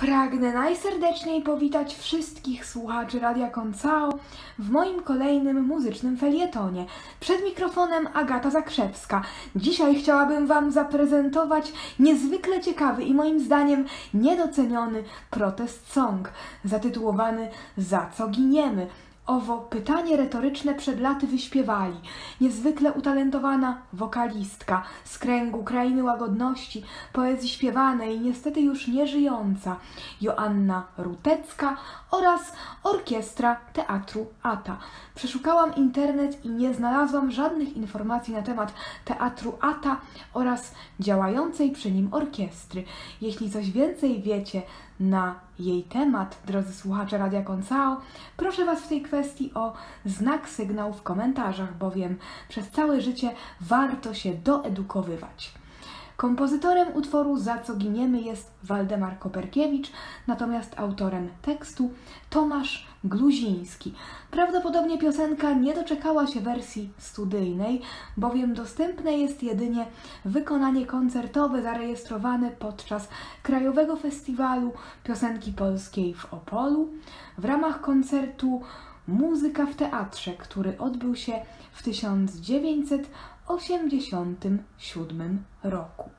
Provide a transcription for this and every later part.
Pragnę najserdeczniej powitać wszystkich słuchaczy Radia Koncao w moim kolejnym muzycznym felietonie. Przed mikrofonem Agata Zakrzewska. Dzisiaj chciałabym Wam zaprezentować niezwykle ciekawy i moim zdaniem niedoceniony protest song zatytułowany Za co giniemy? Owo pytanie retoryczne przed laty wyśpiewali niezwykle utalentowana wokalistka z kręgu krainy łagodności, poezji śpiewanej, niestety już nieżyjąca, Joanna Rutecka oraz orkiestra Teatru Ata. Przeszukałam internet i nie znalazłam żadnych informacji na temat Teatru Ata oraz działającej przy nim orkiestry. Jeśli coś więcej wiecie na jej temat, drodzy słuchacze Radia Koncao, proszę Was w tej kwestii o znak sygnał w komentarzach, bowiem przez całe życie warto się doedukowywać. Kompozytorem utworu Za co giniemy jest Waldemar Koperkiewicz, natomiast autorem tekstu Tomasz Gluziński. Prawdopodobnie piosenka nie doczekała się wersji studyjnej, bowiem dostępne jest jedynie wykonanie koncertowe zarejestrowane podczas Krajowego Festiwalu Piosenki Polskiej w Opolu w ramach koncertu Muzyka w Teatrze, który odbył się w 1987 roku.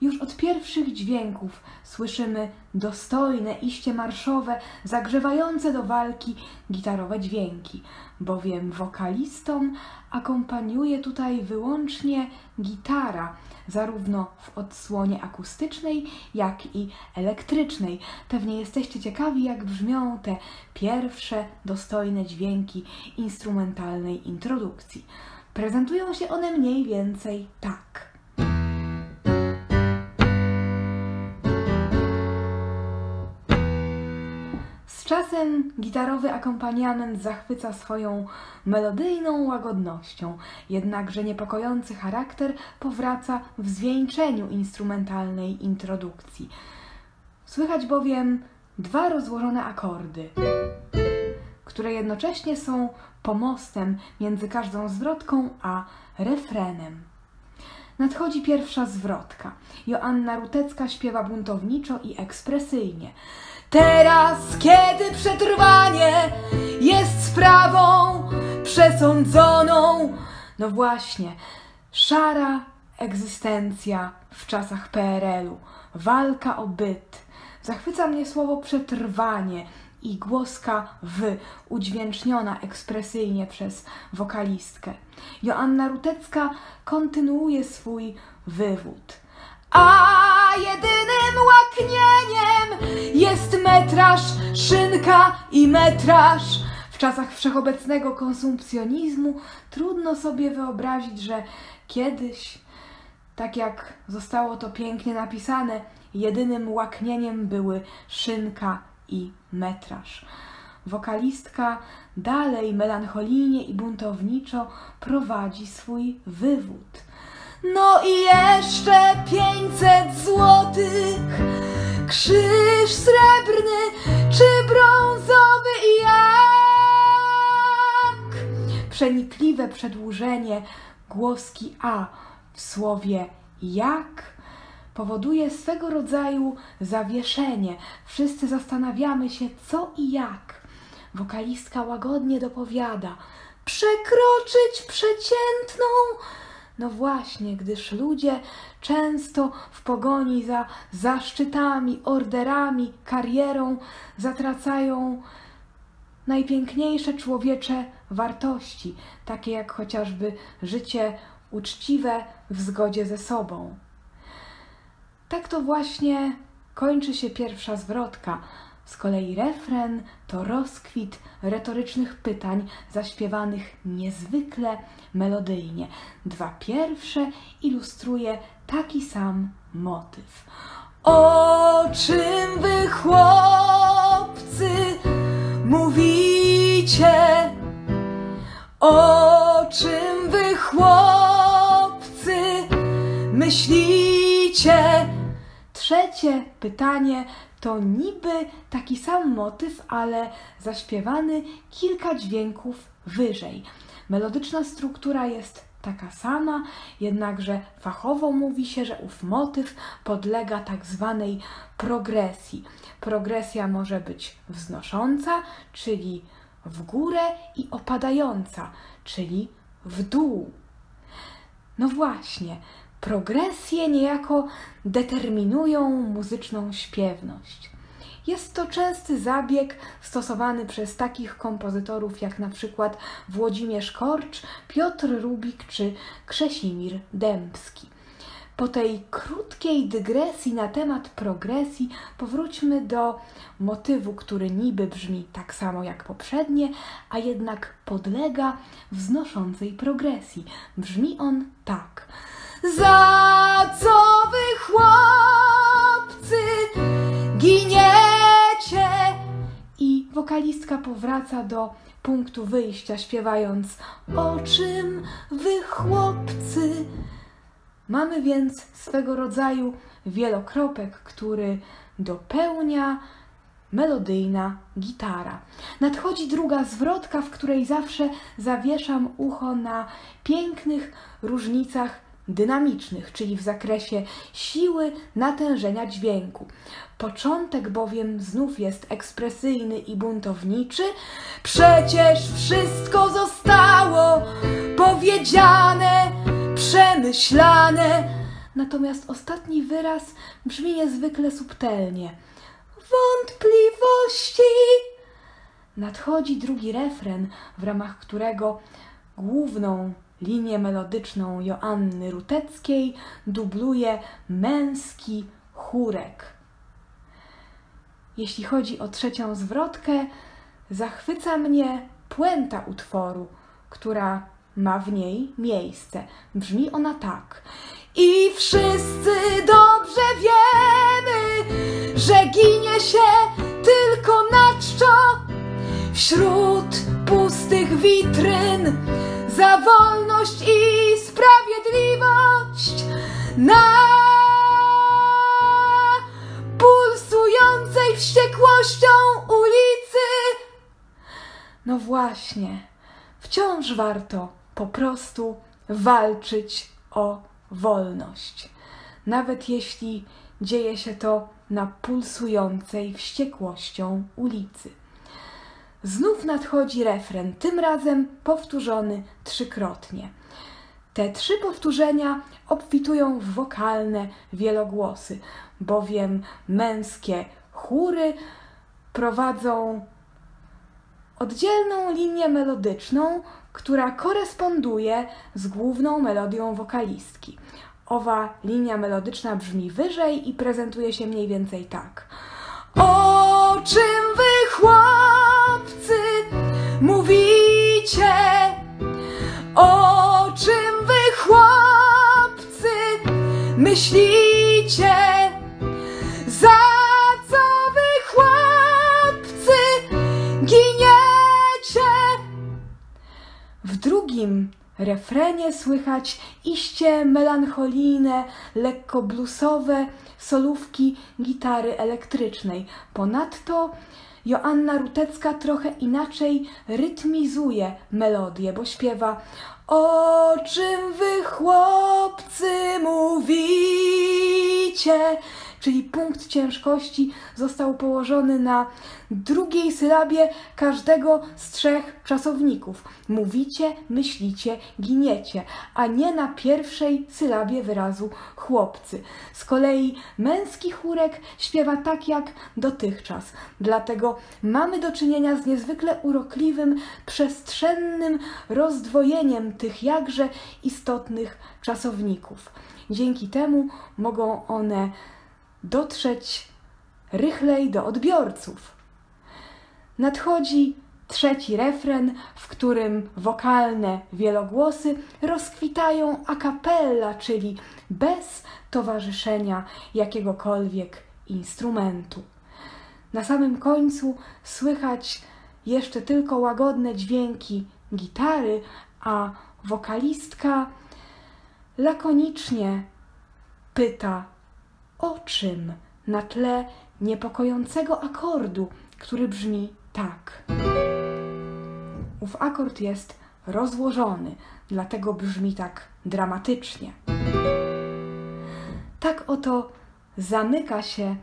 Już od pierwszych dźwięków słyszymy dostojne iście marszowe, zagrzewające do walki gitarowe dźwięki, bowiem wokalistom akompaniuje tutaj wyłącznie gitara, zarówno w odsłonie akustycznej, jak i elektrycznej. Pewnie jesteście ciekawi, jak brzmią te pierwsze dostojne dźwięki instrumentalnej introdukcji. Prezentują się one mniej więcej tak. czasem gitarowy akompaniament zachwyca swoją melodyjną łagodnością, jednakże niepokojący charakter powraca w zwieńczeniu instrumentalnej introdukcji. Słychać bowiem dwa rozłożone akordy, które jednocześnie są pomostem między każdą zwrotką a refrenem. Nadchodzi pierwsza zwrotka. Joanna Rutecka śpiewa buntowniczo i ekspresyjnie. Teraz, kiedy przetrwanie jest sprawą przesądzoną, no właśnie, szara egzystencja w czasach PRL-u, walka o byt. Zachwyca mnie słowo przetrwanie i głoska w, udźwięczniona ekspresyjnie przez wokalistkę. Joanna Rutecka kontynuuje swój wywód. A jedynym łaknieniem jest metraż, szynka i metraż. W czasach wszechobecnego konsumpcjonizmu trudno sobie wyobrazić, że kiedyś, tak jak zostało to pięknie napisane, jedynym łaknieniem były szynka i metraż. Wokalistka dalej melancholijnie i buntowniczo prowadzi swój wywód. No i jeszcze pięćset złotych, krzyż srebrny czy brązowy i jak? Przenikliwe przedłużenie głoski A w słowie jak powoduje swego rodzaju zawieszenie. Wszyscy zastanawiamy się, co i jak. Wokalistka łagodnie dopowiada: przekroczyć przeciętną no właśnie, gdyż ludzie często w pogoni za zaszczytami, orderami, karierą zatracają najpiękniejsze człowiecze wartości, takie jak chociażby życie uczciwe w zgodzie ze sobą. Tak to właśnie kończy się pierwsza zwrotka. Z kolei refren to rozkwit retorycznych pytań zaśpiewanych niezwykle melodyjnie. Dwa pierwsze ilustruje taki sam motyw. O czym wy chłopcy mówicie? O czym wy chłopcy myślicie? Trzecie pytanie to niby taki sam motyw, ale zaśpiewany kilka dźwięków wyżej. Melodyczna struktura jest taka sama, jednakże fachowo mówi się, że ów motyw podlega tak zwanej progresji. Progresja może być wznosząca, czyli w górę, i opadająca, czyli w dół. No właśnie, progresje niejako determinują muzyczną śpiewność. Jest to częsty zabieg stosowany przez takich kompozytorów jak na przykład Włodzimierz Korcz, Piotr Rubik czy Krzesimir Dębski. Po tej krótkiej dygresji na temat progresji powróćmy do motywu, który niby brzmi tak samo jak poprzednie, a jednak podlega wznoszącej progresji. Brzmi on tak. Za co wy chłopcy giniecie? I wokalistka powraca do punktu wyjścia, śpiewając O czym wy chłopcy? Mamy więc swego rodzaju wielokropek, który dopełnia melodyjna gitara. Nadchodzi druga zwrotka, w której zawsze zawieszam ucho na pięknych różnicach dynamicznych, czyli w zakresie siły natężenia dźwięku. Początek bowiem znów jest ekspresyjny i buntowniczy. Przecież wszystko zostało powiedziane, przemyślane. Natomiast ostatni wyraz brzmi niezwykle subtelnie. Wątpliwości. Nadchodzi drugi refren, w ramach którego główną linię melodyczną Joanny Ruteckiej dubluje męski chórek. Jeśli chodzi o trzecią zwrotkę, zachwyca mnie puenta utworu, która ma w niej miejsce. Brzmi ona tak. I wszyscy dobrze wiemy, że ginie się tylko na czczo wśród pustych witryn za wolność i sprawiedliwość na pulsującej wściekłością ulicy. No właśnie, wciąż warto po prostu walczyć o wolność. Nawet jeśli dzieje się to na pulsującej wściekłością ulicy. Znów nadchodzi refren, tym razem powtórzony trzykrotnie. Te trzy powtórzenia obfitują w wokalne wielogłosy, bowiem męskie chóry prowadzą oddzielną linię melodyczną, która koresponduje z główną melodią wokalistki. Owa linia melodyczna brzmi wyżej i prezentuje się mniej więcej tak. O czym wy chłopcy mówicie? O czym wy chłopcy myślicie? Za co wy chłopcy giniecie? W drugim refrenie słychać iście melancholijne, lekko bluesowe solówki gitary elektrycznej. Ponadto Joanna Rutecka trochę inaczej rytmizuje melodię, bo śpiewa O czym wy chłopcy mówicie? Czyli punkt ciężkości został położony na drugiej sylabie każdego z trzech czasowników. Mówicie, myślicie, giniecie, a nie na pierwszej sylabie wyrazu chłopcy. Z kolei męski chórek śpiewa tak jak dotychczas. Dlatego mamy do czynienia z niezwykle urokliwym, przestrzennym rozdwojeniem tych jakże istotnych czasowników. Dzięki temu mogą one dotrzeć rychlej do odbiorców. Nadchodzi trzeci refren, w którym wokalne wielogłosy rozkwitają a cappella, czyli bez towarzyszenia jakiegokolwiek instrumentu. Na samym końcu słychać jeszcze tylko łagodne dźwięki gitary, a wokalistka lakonicznie pyta o czym na tle niepokojącego akordu, który brzmi tak. Ów akord jest rozłożony, dlatego brzmi tak dramatycznie. Tak oto zamyka się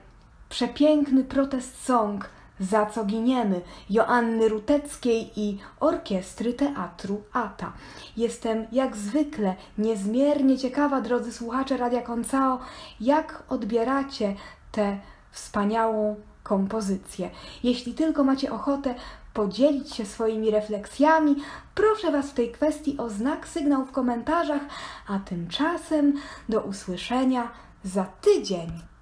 przepiękny protest song Za co giniemy Joanny Ruteckiej i orkiestry teatru ATA. Jestem jak zwykle niezmiernie ciekawa, drodzy słuchacze Radia Koncao, jak odbieracie tę wspaniałą kompozycję. Jeśli tylko macie ochotę podzielić się swoimi refleksjami, proszę Was w tej kwestii o znak, sygnał w komentarzach, a tymczasem do usłyszenia za tydzień.